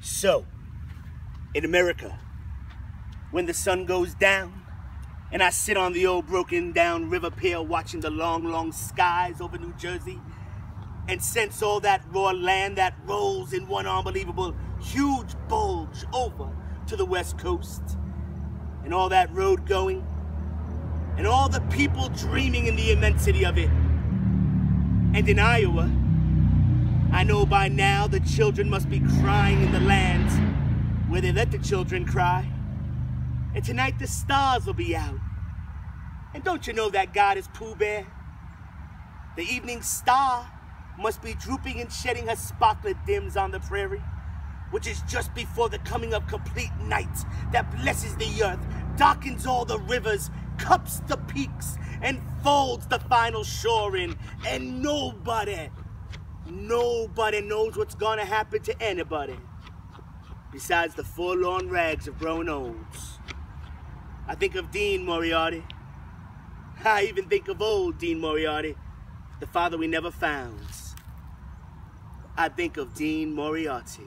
So, in America, when the sun goes down, and I sit on the old broken down river pier watching the long, long skies over New Jersey, and sense all that raw land that rolls in one unbelievable huge bulge over to the west coast, and all that road going, and all the people dreaming in the immensity of it. And in Iowa, I know by now the children must be crying in the land where they let the children cry. And tonight the stars will be out. And don't you know that God is Pooh Bear? The evening star must be drooping and shedding her sparklet dims on the prairie, which is just before the coming of complete night that blesses the earth, darkens all the rivers, cups the peaks, and folds the final shore in. And nobody, nobody knows what's gonna happen to anybody besides the forlorn rags of grown olds. I think of Dean Moriarty. I even think of old Dean Moriarty, the father we never found. I think of Dean Moriarty.